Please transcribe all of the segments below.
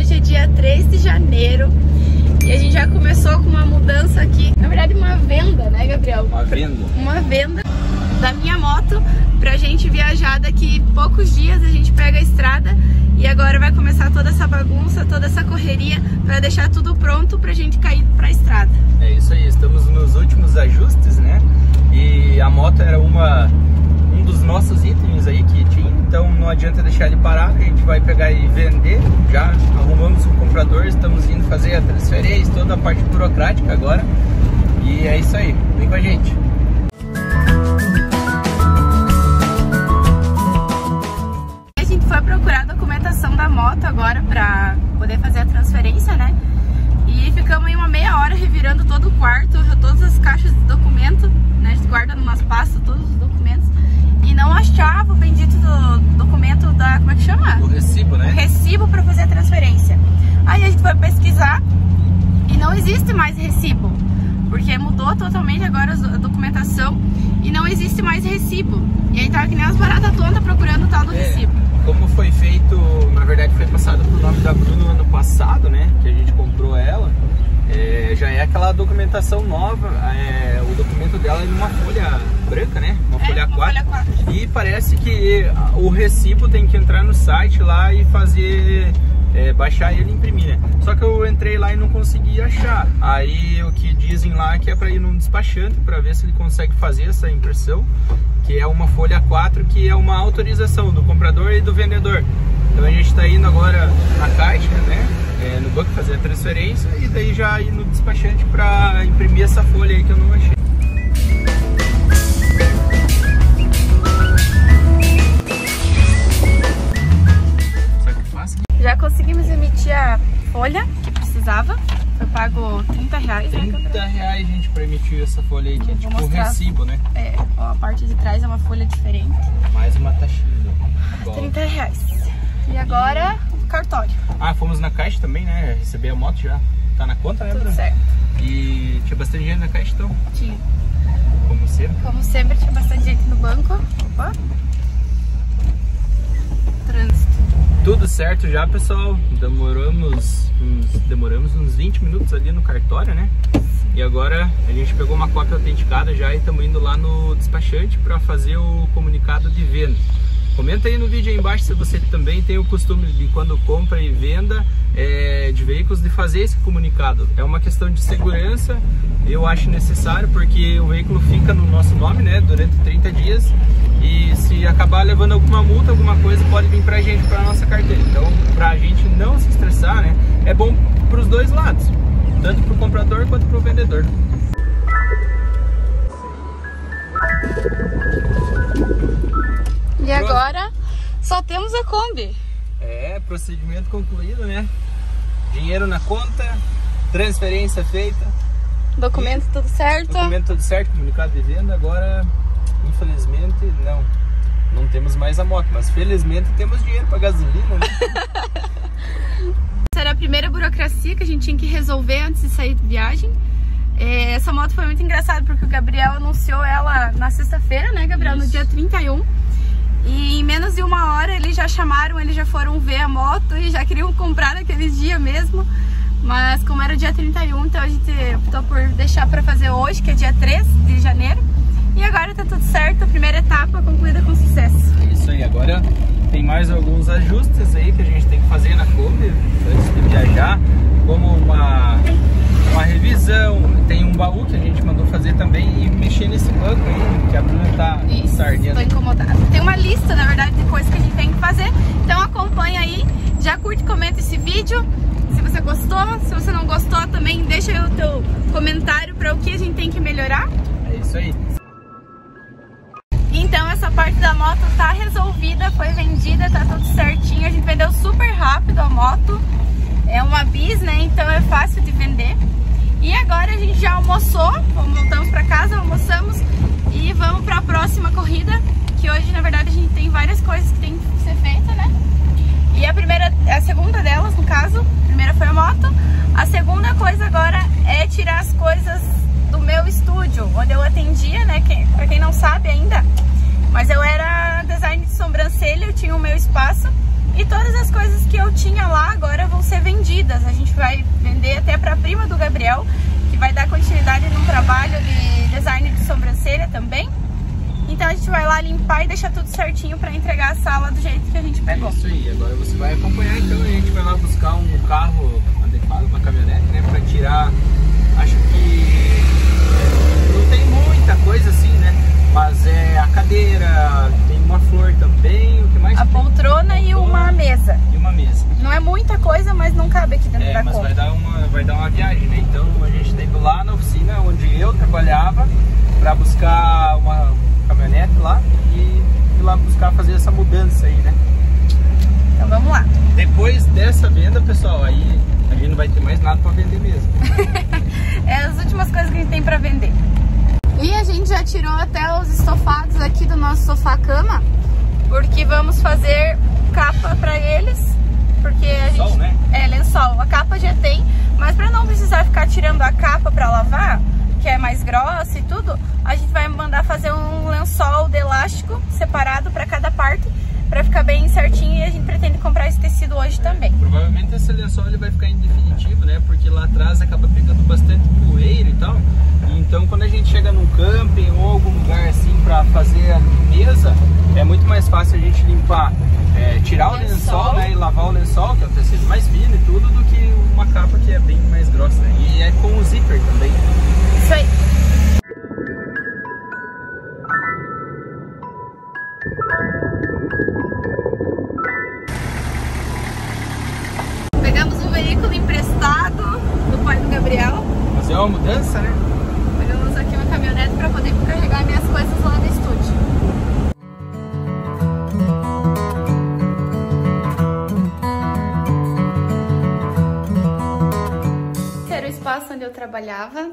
hoje é dia 3 de janeiro e a gente já começou com uma mudança aqui, na verdade uma venda, né Gabriel? Uma venda? Uma venda da minha moto pra gente viajar daqui poucos dias, a gente pega a estrada e agora vai começar toda essa bagunça, toda essa correria pra deixar tudo pronto pra gente cair pra estrada. É isso aí, estamos nos últimos ajustes, né? E a moto era uma um dos nossos itens aí que tinha, então não adianta deixar ele parado, a gente vai pegar e vender. Já arrumamos o comprador, estamos indo fazer a transferência, toda a parte burocrática agora. E é isso aí, vem com a gente. A gente foi procurar a documentação da moto agora pra poder fazer a transferência, né? E ficamos aí uma meia hora revirando todo o quarto, todas as caixas de documento, né? A gente guarda numas pastas todos os documentos e não achava o bendito do documento da. Como é que chama? O recibo, né? O recibo para fazer a transferência. Aí a gente foi pesquisar e não existe mais recibo, porque mudou totalmente agora a documentação e não existe mais recibo. E aí tava que nem as baratas tontas procurando o tal do É, recibo. Como foi feito, na verdade foi passado pro nome da Bruno no ano passado, né? Que a gente comprou ela. é, já é aquela documentação nova, é, o documento dela é numa folha branca, né? Uma É, folha uma A4. folha A4. E parece que o recibo tem que entrar no site lá e fazer. É, baixar ele e imprimir, né? Só que eu entrei lá e não consegui achar. Aí o que dizem lá é que é para ir num despachante para ver se ele consegue fazer essa impressão, que é uma folha A4 que é uma autorização do comprador e do vendedor. Então a gente está indo agora na caixa, né? é, no banco fazer a transferência e daí já ir no despachante para imprimir essa folha aí que eu não achei. Já conseguimos emitir a folha que precisava. Foi pago 30 reais, né? 30 reais, gente, pra emitir essa folha aí, que é Vou tipo o mostrar. recibo, né? É, ó, a parte de trás é uma folha diferente. Mais uma taxinha. Igual. 30 reais. E agora, o cartório. Ah, fomos na caixa também, né? Receber a moto já. Tá na conta, né, Tudo Bruno? certo. E tinha bastante dinheiro na caixa, então, Tinha. como sempre. Como sempre, tinha bastante gente no banco. Opa. Trânsito. Tudo certo já, pessoal. Demoramos uns, demoramos uns 20 minutos ali no cartório, né? E agora a gente pegou uma cópia autenticada já e estamos indo lá no despachante para fazer o comunicado de venda. Comenta aí no vídeo aí embaixo se você também tem o costume de quando compra e venda é, de veículos de fazer esse comunicado. É uma questão de segurança, eu acho necessário porque o veículo fica no nosso nome, né, durante 30 dias e se acabar levando alguma multa, alguma coisa, pode vir pra gente, pra nossa carteira. Então, pra gente não se estressar, né, é bom pros dois lados, tanto pro comprador quanto pro vendedor. E agora, só temos a Kombi. É, procedimento concluído, né? Dinheiro na conta, transferência feita, Documento tudo certo. documento tudo certo, comunicado de venda. Agora, infelizmente, não. Não temos mais a moto, mas felizmente temos dinheiro para gasolina, né? Essa era a primeira burocracia que a gente tinha que resolver antes de sair de viagem. É, Essa moto foi muito engraçada porque o Gabriel anunciou ela na sexta-feira, né, Gabriel? No Isso. dia 31. E em menos de uma hora eles já chamaram, eles já foram ver a moto e já queriam comprar naqueles dias mesmo. Mas como era o dia 31, então a gente optou por deixar para fazer hoje, que é dia 3 de janeiro. E agora tá tudo certo, a primeira etapa concluída com sucesso. É isso aí, agora tem mais alguns ajustes aí que a gente tem que fazer na Kombi antes de viajar, como uma, uma revisão, baú que a gente mandou fazer também e mexer nesse banco aí, que a Bruna tá Isso, sardinha. tô incomodada. Tem uma lista, na verdade, de coisas que a gente tem que fazer. Então acompanha aí, já curte e comenta esse vídeo. Se você gostou, se você não gostou também, deixa aí o teu comentário para o que a gente tem que melhorar. É isso aí. Então essa parte da moto tá resolvida, foi vendida, tá tudo certinho. A gente vendeu super rápido a moto. É uma bis, né? Então é fácil de vender. E agora a gente já almoçou, voltamos para casa, almoçamos e vamos para a próxima corrida, que hoje na verdade a gente tem várias coisas que tem que ser feita, né? E a primeira, a segunda delas, no caso, a primeira foi a moto. A segunda coisa agora é tirar as coisas do meu estúdio, onde eu atendia, né? Quem, pra quem não sabe ainda, mas eu era design de sobrancelha, eu tinha o meu espaço E todas as coisas que eu tinha lá agora vão ser vendidas. A gente vai vender até para a prima do Gabriel, que vai dar continuidade no trabalho de design de sobrancelha também. Então a gente vai lá limpar e deixar tudo certinho para entregar a sala do jeito que a gente pegou. Isso aí, agora você vai acompanhar então, a gente vai lá buscar um carro adequado, uma caminhonete, né, para tirar, acho que é, não tem muita coisa assim, né, mas é a cadeira, uma flor também, o que mais A tem? poltrona e uma mesa. E uma mesa. Não é muita coisa, mas não cabe aqui dentro É, da mas conta. vai dar, uma, vai dar uma viagem, né? Então a gente tá indo lá na oficina onde eu trabalhava para buscar uma caminhonete lá e ir lá buscar fazer essa mudança aí, né? Então vamos lá. Depois dessa venda, pessoal, aí a gente não vai ter mais nada para vender mesmo. É as últimas coisas que a gente tem pra vender. Gente já tirou até os estofados aqui do nosso sofá-cama, porque vamos fazer capa pra eles, porque a gente... Lençol, né? É, lençol. A capa já tem, mas pra não precisar ficar tirando a capa pra lavar, que é mais grossa e tudo, a gente vai mandar fazer um lençol de elástico separado pra cada parte, pra ficar bem certinho e a gente pretende comprar esse tecido hoje também. Provavelmente esse lençol ele vai ficar em definitivo, né? Porque lá atrás acaba pegando bastante poeira e tal. Então quando a gente chega num camping ou algum lugar assim para fazer a limpeza, é muito mais fácil a gente limpar, é, tirar o Lençol. lençol né, e lavar o lençol, que é o tecido mais fino e tudo, do que uma eu trabalhava.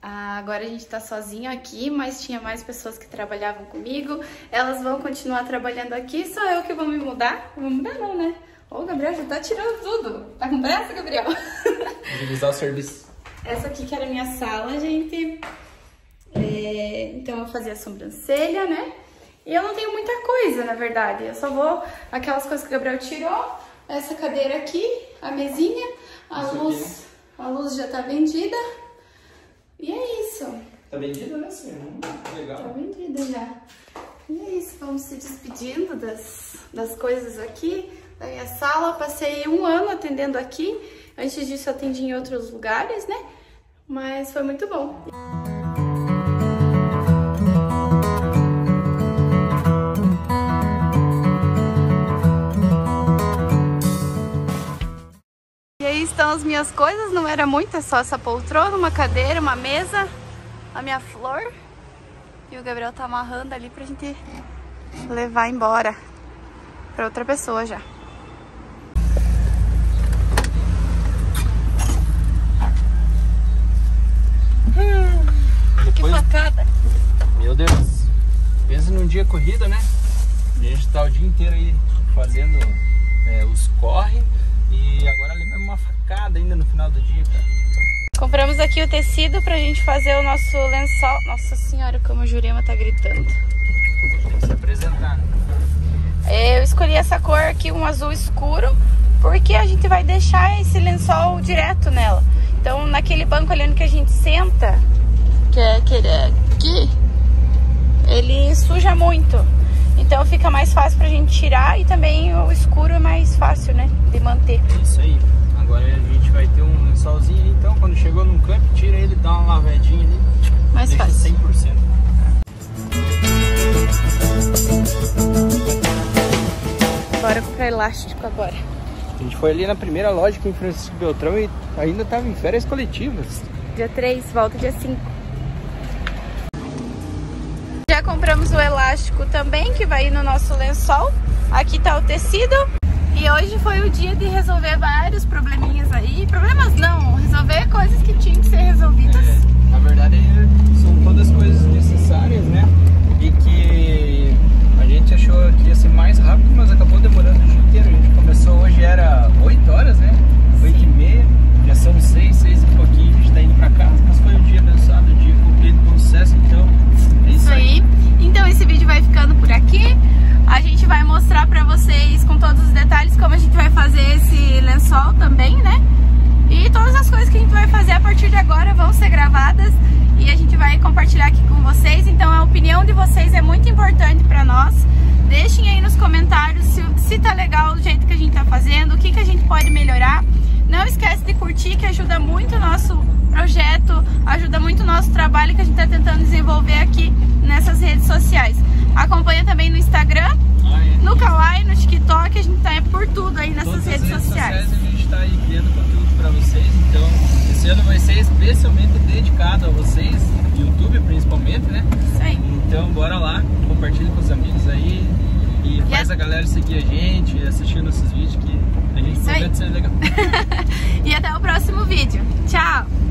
Ah, agora a gente tá sozinho aqui, mas tinha mais pessoas que trabalhavam comigo. Elas vão continuar trabalhando aqui, só eu que vou me mudar. Vou mudar não, né? Ô, Gabriel, já tá tirando tudo. Tá com pressa, Gabriel? Utilizar o serviço. Essa aqui que era a minha sala, gente. É, então eu fazia sobrancelha, né? E eu não tenho muita coisa, na verdade. Eu só vou aquelas coisas que o Gabriel tirou. Essa cadeira aqui, a mesinha, a Isso luz, aqui. A luz já tá vendida. E é isso. Tá vendido, né, senhor? Tá Legal. vendida já. E é isso, vamos se despedindo das, das coisas aqui, da minha sala. Passei um ano atendendo aqui. Antes disso atendi em outros lugares, né? Mas foi muito bom. Aí estão as minhas coisas, não era muito, é só essa poltrona, uma cadeira, uma mesa, a minha flor. E o Gabriel tá amarrando ali pra gente levar embora pra outra pessoa já. Que Depois, facada! meu Deus, pensa num dia corrida, né? A gente tá o dia inteiro aí fazendo é, os corre e agora levamos uma facada ainda no final do dia, cara. Compramos aqui o tecido pra gente fazer o nosso lençol. Nossa senhora, como o Jurema tá gritando. Tem que se apresentar, né? É, Eu escolhi essa cor aqui, um azul escuro, porque a gente vai deixar esse lençol direto nela. Então, naquele banco ali que a gente senta, que é aquele aqui, ele suja muito. Então fica mais fácil pra gente tirar e também o escuro é mais fácil, né, de manter. É isso aí. Agora a gente vai ter um lençolzinho aí, então quando chegou num campo, tira ele, dá uma lavadinha ali. Mais deixa fácil. 100%. Bora comprar elástico agora. A gente foi ali na primeira loja aqui em Francisco Beltrão e ainda tava em férias coletivas. Dia 3, volta dia 5. Já compramos o elástico também, que vai ir no nosso lençol. Aqui tá o tecido. E hoje foi o dia de resolver vários probleminhas aí. Problemas não, resolver coisas que tinham que ser resolvidas. É, na verdade, são todas coisas necessárias, né? E que a gente achou que ia ser mais rápido, mas acabou demorando o dia inteiro. A gente começou hoje, era 8 horas, né? 8 e meia, já são 6, 6 e pouquinho, a gente tá indo pra casa, mas foi um dia abençoado, um dia cumprido com sucesso, então é isso Isso aí. aí. Então esse vídeo vai ficando por aqui. A gente vai mostrar mostrar pra vocês com todos os detalhes como a gente vai fazer esse lençol também, né? E todas as coisas que a gente vai fazer a partir de agora vão ser gravadas e a gente vai compartilhar aqui com vocês. Então a opinião de vocês é muito importante para nós. Deixem aí nos comentários se, se tá legal do jeito que a gente tá fazendo, o que, que a gente pode melhorar. Não esquece de curtir que ajuda muito o nosso projeto, ajuda muito o nosso trabalho que a gente está tentando desenvolver aqui nessas redes sociais. Acompanha também no Instagram, no Kawaii, no TikTok, a gente tá por tudo aí nessas Todas as redes, sociais. A gente está aí criando conteúdo para vocês, então esse ano vai ser especialmente dedicado a vocês, YouTube principalmente, né? Isso aí. Então bora lá, compartilhe com os amigos aí e faz a- a galera seguir a gente, assistir nossos vídeos que a gente promete ser legal. E até o próximo vídeo. Tchau!